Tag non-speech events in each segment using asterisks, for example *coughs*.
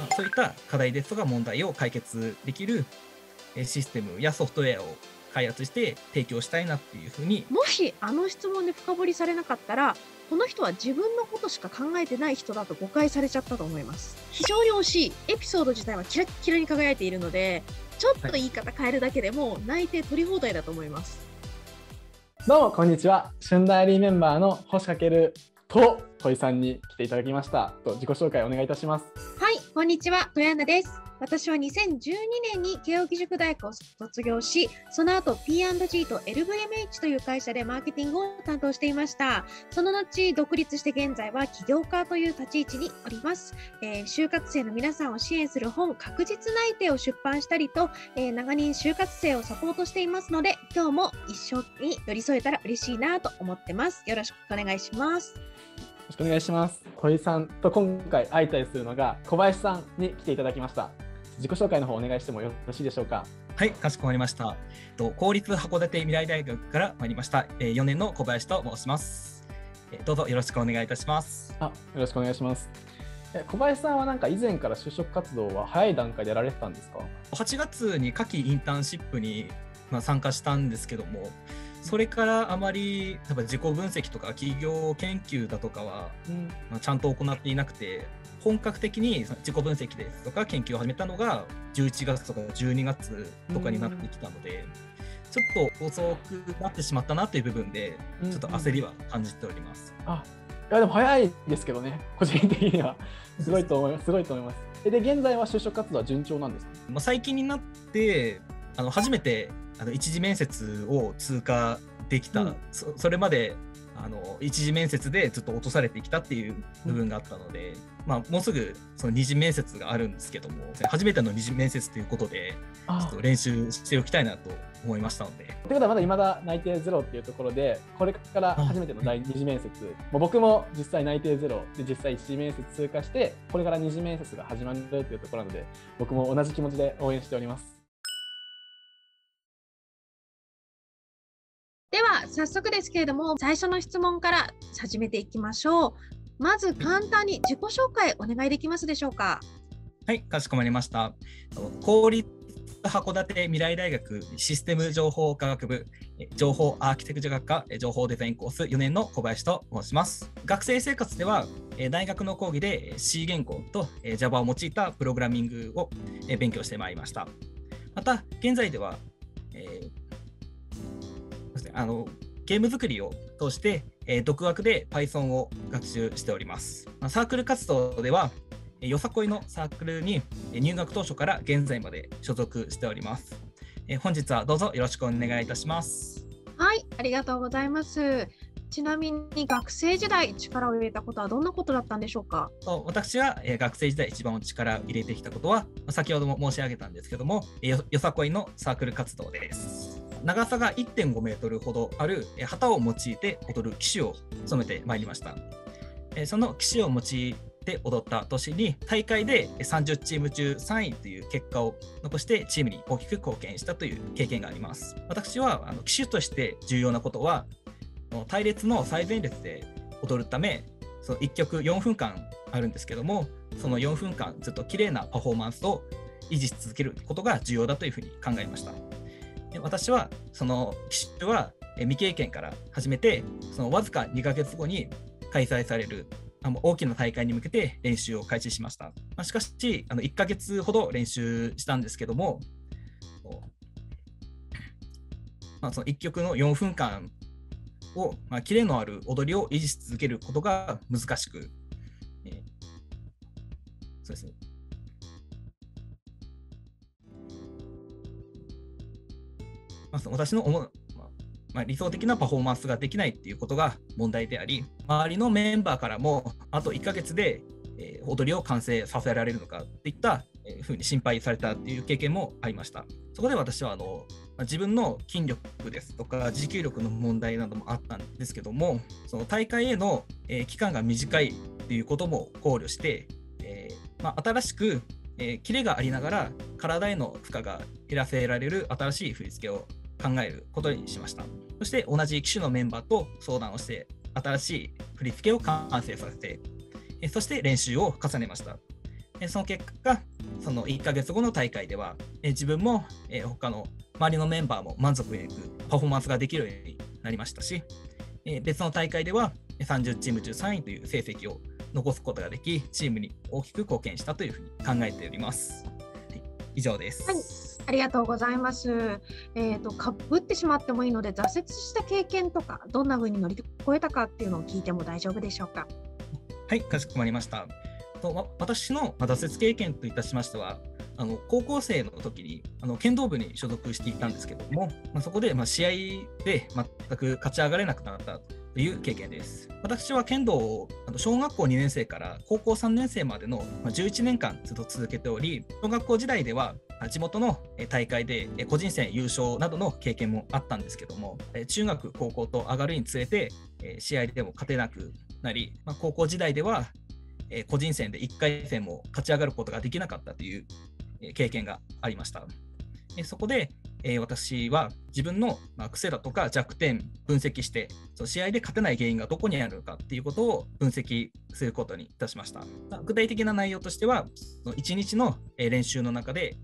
まあそういった課題ですとか問題を解決できるえーシステムやソフトウェアを開発して提供したいなっていうふうに。もしあの質問で深掘りされなかったらこの人は自分のことしか考えてない人だと誤解されちゃったと思います。非常に惜しい。エピソード自体はキラッキラに輝いているのでちょっと言い方変えるだけでも内定取り放題だと思います。どうもこんにちは。春大リーメンバーの星かけると戸井さんに来ていただきました。と自己紹介お願いいたします。はいこんにちは戸谷です私は2012年に慶應義塾大学を卒業し、その後 P&G と LVMH という会社でマーケティングを担当していました。その後、独立して現在は起業家という立ち位置におります。えー就活生の皆さんを支援する本、確実内定を出版したりと、えー長年就活生をサポートしていますので、今日も一緒に寄り添えたら嬉しいなと思ってます。よろしくお願いします。よろしくお願いします。戸井さんと今回相対するのが小林さんに来ていただきました。自己紹介の方お願いしてもよろしいでしょうか？はいかしこまりました。と公立函館未来大学から参りました。えー4年の小林と申します。えーどうぞよろしくお願いいたします。あよろしくお願いします。え小林さんはなんか以前から就職活動は早い段階でやられてたんですか？8月に夏季インターンシップに、まあ、参加したんですけどもそれからあまり多分自己分析とか企業研究だとかは、うん。まあ、ちゃんと行っていなくて本格的に自己分析ですとか研究を始めたのが11月とか12月とかになってきたので、ちょっと遅くなってしまったなという部分でちょっと焦りは感じております。あいやでも早いですけどね *laughs* 個人的には。すごいと思います。すごいと思います。えで現在は就職活動は順調なんですか？まあ、最近になってあの初めてあの一次面接を通過できた、うん。そそれまであの一次面接でずっと落とされてきたっていう部分があったので、まあ、もうすぐその二次面接があるんですけども初めての二次面接ということでちょっあと練習しておきたいなと思いましたので。ということはまだいまだ内定ゼロっていうところでこれから初めての第二次面接、もう僕も実際内定ゼロで実際一次面接通過してこれから二次面接が始まるというところなので僕も同じ気持ちで応援しておりますでは早速ですけれども最初の質問から始めていきましょうまず簡単に自己紹介お願いできますでしょうか？はい、かしこまりました。公立函館未来大学システム情報科学部情報アーキテクチャ学科情報デザインコース4年の小林と申します。学生生活では大学の講義で C 言語と Java を用いたプログラミングを勉強してまいりました。また、現在では、えーあのゲーム作りを通して、えー独学で Python を学習しております。まあサークル活動では、えーよさこいのサークルにえー入学当初から現在まで所属しております。えー本日はどうぞよろしくお願いいたします。はいありがとうございますちなみに学生時代力を入れたことはどんなことだったんでしょうか？と私がえー学生時代一番力を入れてきたことは、まあ先ほども申し上げたんですけども、よさこいのサークル活動です。長さが1.5メートルほどある旗を用いて踊る騎手を務めてまいりました。その騎手を用いて踊った年に大会で30チーム中3位という結果を残してチームに大きく貢献したという経験があります。私は騎手として重要なことは隊列の最前列で踊るためその1曲4分間あるんですけどもその4分間ずっと綺麗なパフォーマンスを維持し続けることが重要だというふうに考えました私はその騎手は未経験から始めてそのわずか2ヶ月後に開催されるあの大きな大会に向けて練習を開始しました、ま、しかしあの1ヶ月ほど練習したんですけどもまあ、その1曲の4分間を、まあ、キレのある踊りを維持し続けることが難しく、えそうですね。まあ、私の思う、まあ、理想的なパフォーマンスができないっていうことが問題であり、周りのメンバーからも、あと1ヶ月で、えー踊りを完成させられるのかっていった、ふうに心配されたっていう経験もありました。そこで私はあの、自分の筋力ですとか持久力の問題などもあったんですけどもその大会への、え期間が短いっていうことも考慮して、えーまあ、新しく、えーキレがありながら体への負荷が減らせられる新しい振り付けを考えることにしましたそして同じ機種のメンバーと相談をして新しい振り付けを完成させてそして練習を重ねましたその結果、その1ヶ月後の大会では、自分も他の周りのメンバーも満足いくパフォーマンスができるようになりましたし、別の大会では30チーム中3位という成績を残すことができ、チームに大きく貢献したというふうに考えております。はい、以上です。はいありがとうございます。えっ、ー、と、かぶってしまってもいいので、挫折した経験とか、どんな風に乗り越えたかっていうのを聞いても大丈夫でしょうか？はい、かしこまりました。と私の挫折経験といたしましては、あの高校生の時にあの剣道部に所属していたんですけども、まあ、そこでまあ試合で全く勝ち上がれなくなったという経験です。私は剣道を小学校2年生から高校3年生までの11年間ずっと続けており、小学校時代では地元の大会で個人戦優勝などの経験もあったんですけども、中学、高校と上がるにつれて試合でも勝てなくなり、ま、高校時代では個人戦で1回戦も勝ち上がることができなかったという経験がありました。そこで、私は自分の、癖だとか弱点分析して試合で勝てない原因がどこにあるのかっていうことを分析することにいたしました具体的な内容としては1日の練習の中で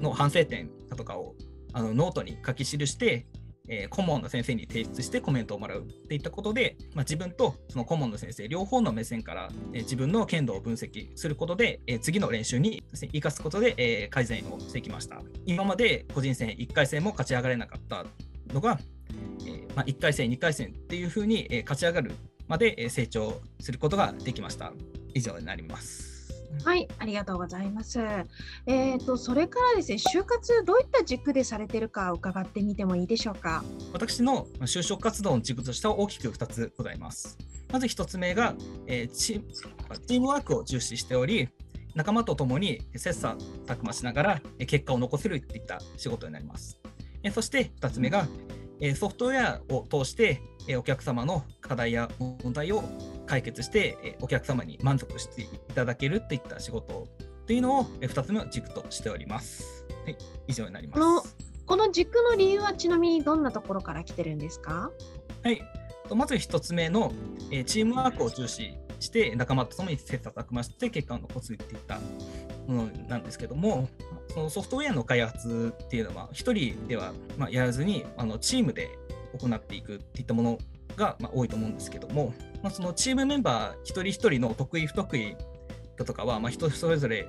の反省点だとかをあのノートに書き記してえー、顧問の先生に提出してコメントをもらうっていったことで、まあ、自分とその顧問の先生両方の目線から、えー、自分の剣道を分析することで、えー、次の練習に生かすことで、え改善をしてきました。今まで個人戦1回戦も勝ち上がれなかったのが、えまあ、1回戦2回戦っていうふうに、え勝ち上がるまで成長することができました。以上になります。はい、ありがとうございます。えっ、ー、とそれからですね、就活どういった軸でされているか伺ってみてもいいでしょうか？私の就職活動の軸としては大きく2つございます。まず1つ目が、えー、チームワークを重視しており、仲間と共に切磋琢磨しながら結果を残せるといった仕事になります。そして2つ目が、ソフトウェアを通してお客様の課題や問題を解決してお客様に満足していただけるといった仕事というのを2つ目の軸としております。はい、以上になります。この軸の理由はちなみにどんなところから来てるんですか？はい、まず1つ目のチームワークを重視して仲間と共に切磋琢磨して結果を残すっていったものなんですけどもそのソフトウェアの開発っていうのは1人ではまやらずにあのチームで行っていくっていったものがま多いと思うんですけども、まあ、そのチームメンバー一人一人の得意不得意だとかはま人それぞれ、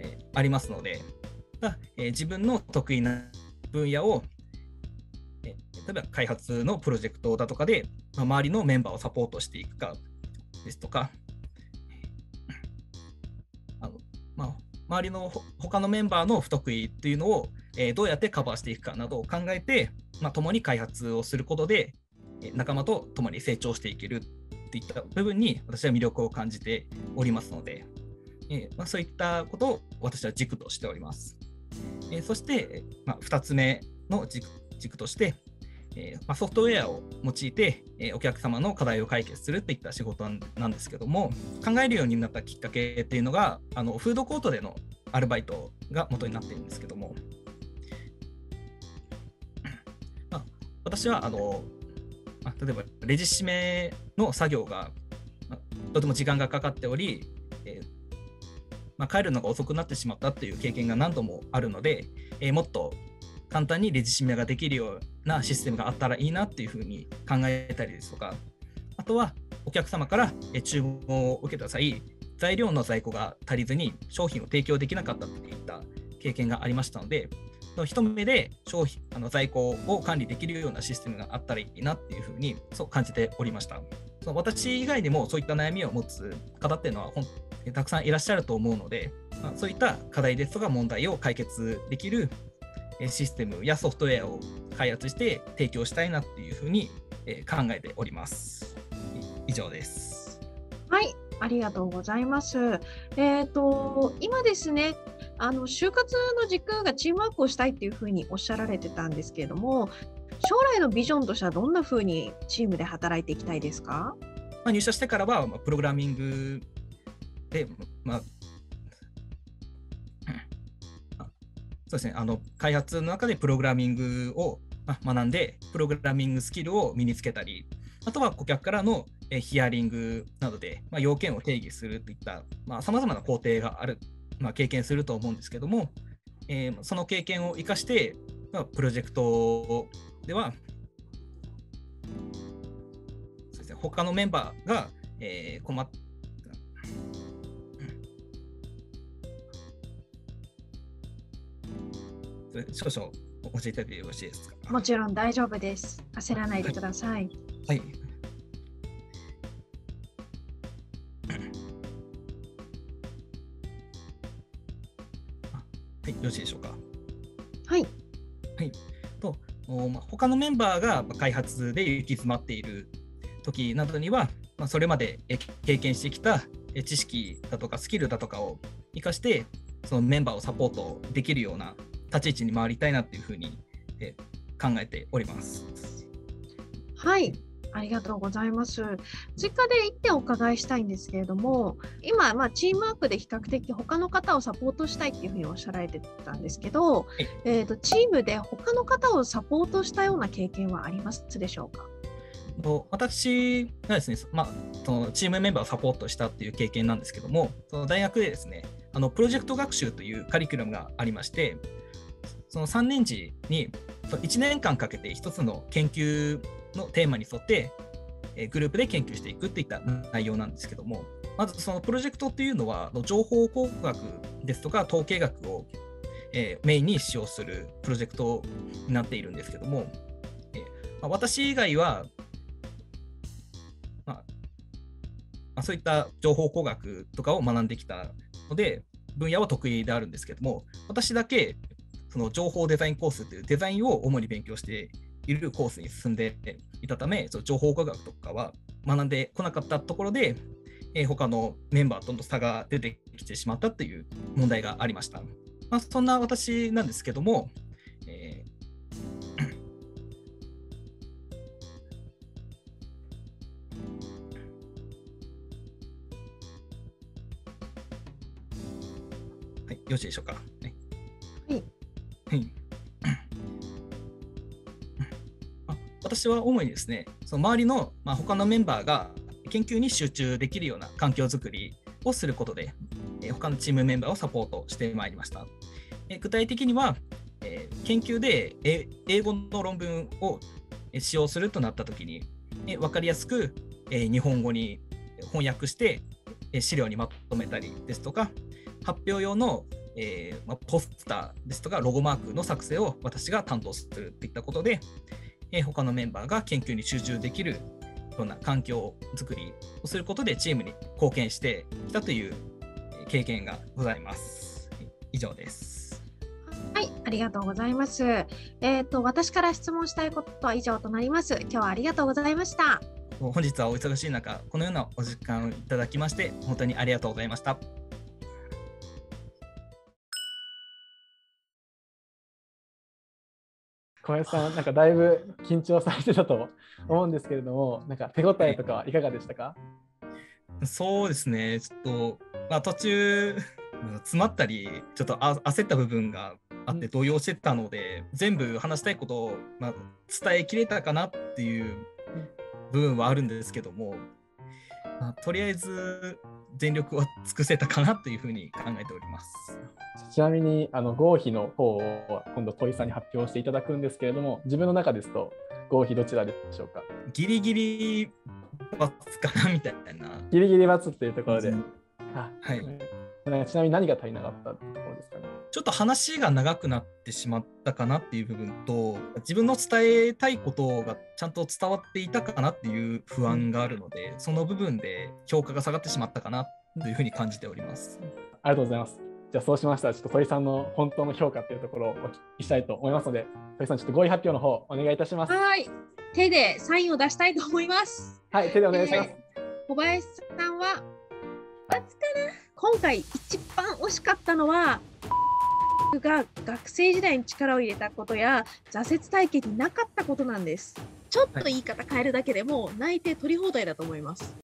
えありますので、え自分の得意な分野を、え例えば開発のプロジェクトだとかで、ま周りのメンバーをサポートしていくかですとか、周りの他のメンバーの不得意っていうのを、えー、どうやってカバーしていくかなどを考えて、まあ、共に開発をすることで、仲間と共に成長していけるっていった部分に私は魅力を感じておりますので、えー、まあ、そういったことを私は軸としております。えー、そして、まあ、2つ目の軸軸として、えー、まあ、ソフトウェアを用いて、えお客様の課題を解決するといった仕事なんですけども考えるようになったきっかけっていうのがあのフードコートでのアルバイトが元になっているんですけども、まあ、私はあのまあ、例えばレジ締めの作業が、まあ、とても時間がかかっており、えー、まあ、帰るのが遅くなってしまったという経験が何度もあるので、えー、もっと簡単にレジ締めができるようなシステムがあったらいいなっていうふうに考えたりですとか。あとはお客様から注文を受けた際材料の在庫が足りずに商品を提供できなかったといった経験がありましたので一目で商品あの在庫を管理できるようなシステムがあったらいいなっていうふうにそう感じておりました。その私以外にもそういった悩みを持つ方っていうのはたくさんいらっしゃると思うので、まあ、そういった課題ですとか問題を解決できるシステムやソフトウェアを開発して提供したいなっていうふうに考えております。以上です。はい、ありがとうございます。えっ、ー、と今ですね、あの就活の軸がチームワークをしたいっていうふうにおっしゃられてたんですけれども将来のビジョンとしてはどんなふうにチームで働いていきたいですか、まあ、入社してからは、まあ、プログラミングで、まあ、そうですね。あの開発の中でプログラミングを学んでプログラミングスキルを身につけたりあとは顧客からのヒアリングなどで、まあ、要件を定義するといったさまざ、まな工程があるまあ、経験すると思うんですけども、えーその経験を生かして、まあ、プロジェクトではそうですね、他のメンバーが、えー困っ少々教えていただいてよろしいですか？もちろん大丈夫です。焦らないでください。はい。あはい、よろしいでしょうか？はい。と、おまあ、他のメンバーがまあ開発で行き詰まっている時などには、まあ、それまでえ経験してきたえ知識だとかスキルだとかを生かして、そのメンバーをサポートできるような立ち位置に回りたいなっていうふうにえ考えております。はい。ありがとうございます。追加で1点お伺いしたいんですけれども、今、まあ、チームワークで比較的他の方をサポートしたいっていうふうにおっしゃられてたんですけど、いえーとチームで他の方をサポートしたような経験はありますでしょうか？と私がですね、まあ、そのチームメンバーをサポートしたっていう経験なんですけども、その大学でですね、あのプロジェクト学習というカリキュラムがありまして、その3年時に1年間かけて1つの研究のテーマに沿って、えグループで研究していくっていった内容なんですけども、まずそのプロジェクトっていうのは、情報工学ですとか統計学を、えメインに使用するプロジェクトになっているんですけども、ま私以外は、まあ、そういった情報工学とかを学んできたので、分野は得意であるんですけども、私だけその情報デザインコースというデザインを主に勉強しているコースに進んでいたため、その情報科学とかは学んでこなかったところで、えー他のメンバーとの差が出てきてしまったという問題がありました。まあ、そんな私なんですけども、えー *coughs* はい、よろしいでしょうか。はい。私は主にですね、その周りの、まあ、他のメンバーが研究に集中できるような環境づくりをすることで、えー他のチームメンバーをサポートしてまいりました。えー具体的には、えー研究で英語の論文を使用するとなったときに、えー分かりやすく、えー日本語に翻訳して、資料にまとめたりですとか、発表用の、えーまあ、ポスターですとかロゴマークの作成を私が担当するといったことで、えー他のメンバーが研究に集中できるような環境づくりをすることでチームに貢献してきたというえー経験がございます。以上です。はい、ありがとうございます。えっ、と、私から質問したいことは以上となります。今日はありがとうございました。本日はお忙しい中、このようなお時間をいただきまして、本当にありがとうございました。小林さん、なんかだいぶ緊張されてたと思うんですけれども、なんか手応えとかはいかがでしたか？そうですね、ちょっと、まあ、途中、詰まったり、ちょっとあ焦った部分があって、うん。動揺してたので、全部話したいことを、まあ、伝えきれたかなっていう部分はあるんですけども、まあ、とりあえず全力は尽くせたかなというふうに考えております。ちなみにあの合否の方を今度鳥さんに発表していただくんですけれども自分の中ですと合否どちらでしょうか？ギリギリバツかなみたいな。ギリギリ×というところで、はい。ちなみに何が足りなかった？ちょっと話が長くなってしまったかなっていう部分と、自分の伝えたいことがちゃんと伝わっていたかなっていう不安があるので、その部分で評価が下がってしまったかなというふうに感じております。ありがとうございます。じゃあそうしました。らちょっと鳥さんの本当の評価というところをお聞きしたいと思いますので鳥さんちょっと合意発表の方お願いいたします。はい、手でサインを出したいと思います。はい手でお願いします、えー小林さんは、2つかな？今回一番惜しかったのは、が学生時代に力を入れたことや挫折体験になかったことなんです。ちょっと言い方変えるだけでも内定取り放題だと思います。